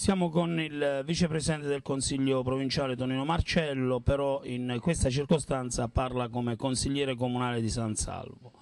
Siamo con il vicepresidente del Consiglio provinciale Tonino Marcello, però in questa circostanza parla come consigliere comunale di San Salvo.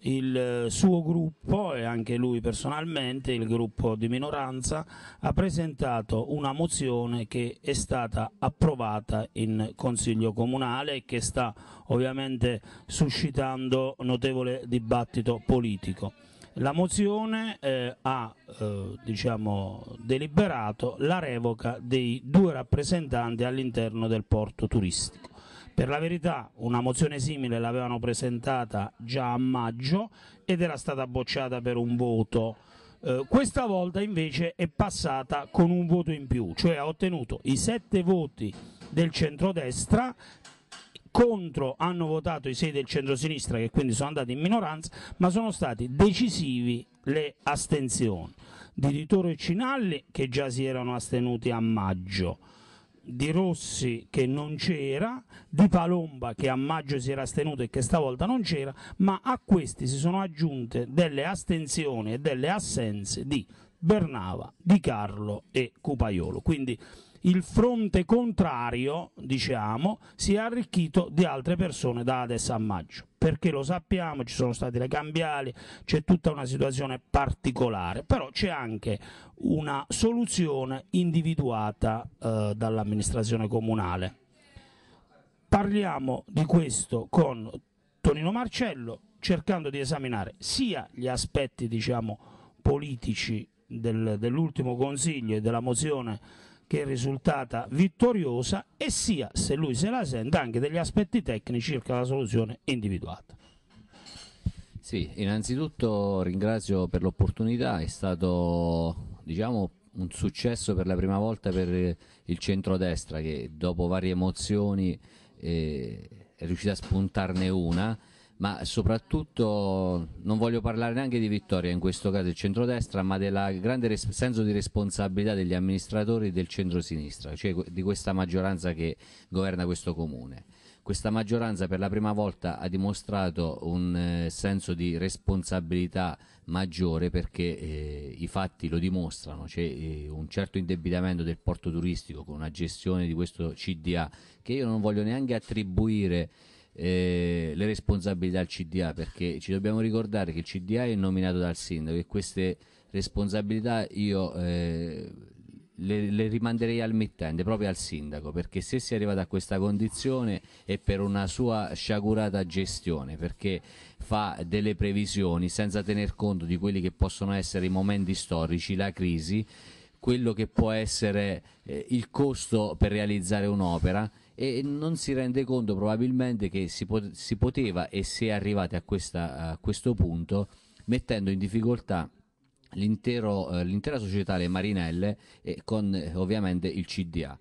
Il suo gruppo e anche lui personalmente, il gruppo di minoranza, ha presentato una mozione che è stata approvata in Consiglio comunale e che sta ovviamente suscitando notevole dibattito politico. La mozione eh, ha eh, diciamo, deliberato la revoca dei due rappresentanti all'interno del porto turistico. Per la verità una mozione simile l'avevano presentata già a maggio ed era stata bocciata per un voto. Eh, questa volta invece è passata con un voto in più, cioè ha ottenuto i sette voti del centrodestra contro hanno votato i sei del centro-sinistra che quindi sono andati in minoranza, ma sono stati decisivi le astensioni di Ritoro e Cinalli che già si erano astenuti a maggio, di Rossi che non c'era, di Palomba che a maggio si era astenuto e che stavolta non c'era, ma a questi si sono aggiunte delle astensioni e delle assenze di Bernava, Di Carlo e Cupaiolo. Quindi il fronte contrario, diciamo, si è arricchito di altre persone da adesso a maggio. Perché lo sappiamo, ci sono state le cambiali, c'è tutta una situazione particolare, però c'è anche una soluzione individuata eh, dall'amministrazione comunale. Parliamo di questo con Tonino Marcello, cercando di esaminare sia gli aspetti diciamo, politici del, dell'ultimo consiglio e della mozione che è risultata vittoriosa e sia, se lui se la sente, anche degli aspetti tecnici circa la soluzione individuata. Sì, innanzitutto ringrazio per l'opportunità, è stato diciamo, un successo per la prima volta per il centrodestra che dopo varie emozioni eh, è riuscito a spuntarne una ma soprattutto non voglio parlare neanche di vittoria in questo caso del centrodestra, ma del grande senso di responsabilità degli amministratori del centrosinistra, cioè di questa maggioranza che governa questo comune. Questa maggioranza per la prima volta ha dimostrato un eh, senso di responsabilità maggiore perché eh, i fatti lo dimostrano, c'è eh, un certo indebitamento del porto turistico con una gestione di questo CDA che io non voglio neanche attribuire eh, le responsabilità al CDA perché ci dobbiamo ricordare che il CDA è nominato dal sindaco e queste responsabilità io eh, le, le, rimanderei al mittente, proprio al sindaco, perché se si è arrivato a questa condizione è per una sua sciagurata gestione, perché fa delle previsioni senza tener conto di quelli che possono essere i momenti storici, la crisi, quello che può essere eh, il costo per realizzare un'opera e non si rende conto probabilmente che si, pot si poteva e si è arrivati a, questa, a questo punto mettendo in difficoltà l'intera eh, società Le Marinelle e con eh, ovviamente il CDA.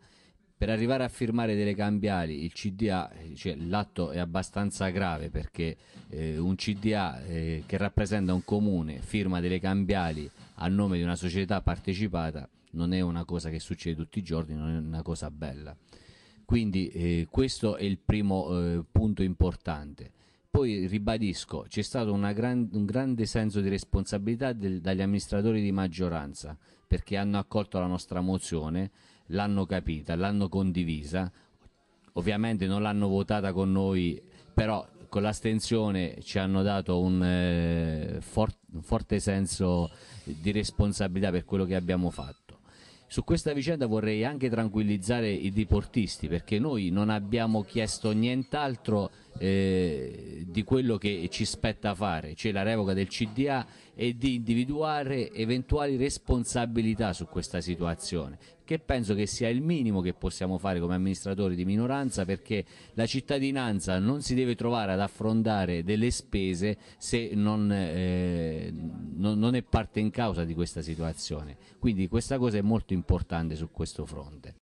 Per arrivare a firmare delle cambiali il CDA, cioè, l'atto è abbastanza grave perché eh, un CDA eh, che rappresenta un comune firma delle cambiali a nome di una società partecipata non è una cosa che succede tutti i giorni, non è una cosa bella. Quindi eh, questo è il primo eh, punto importante. Poi ribadisco, c'è stato gran, un grande senso di responsabilità del, dagli amministratori di maggioranza perché hanno accolto la nostra mozione, l'hanno capita, l'hanno condivisa, ovviamente non l'hanno votata con noi, però con l'astensione ci hanno dato un, eh, for un forte senso di responsabilità per quello che abbiamo fatto. Su questa vicenda vorrei anche tranquillizzare i diportisti perché noi non abbiamo chiesto nient'altro eh, di quello che ci spetta fare, cioè la revoca del CDA e di individuare eventuali responsabilità su questa situazione, che penso che sia il minimo che possiamo fare come amministratori di minoranza perché la cittadinanza non si deve trovare ad affrontare delle spese se non, eh, non, non è parte in causa di questa situazione. Quindi questa cosa è molto importante su questo fronte.